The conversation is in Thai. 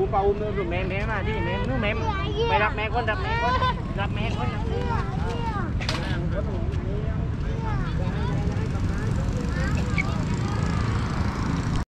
อุ้มปลาอุ้มนู่นแม่แม่มาที่แม่นู่นแม่ไปรับแม่คนรับแม่คนรับแม่คนรับแม่คน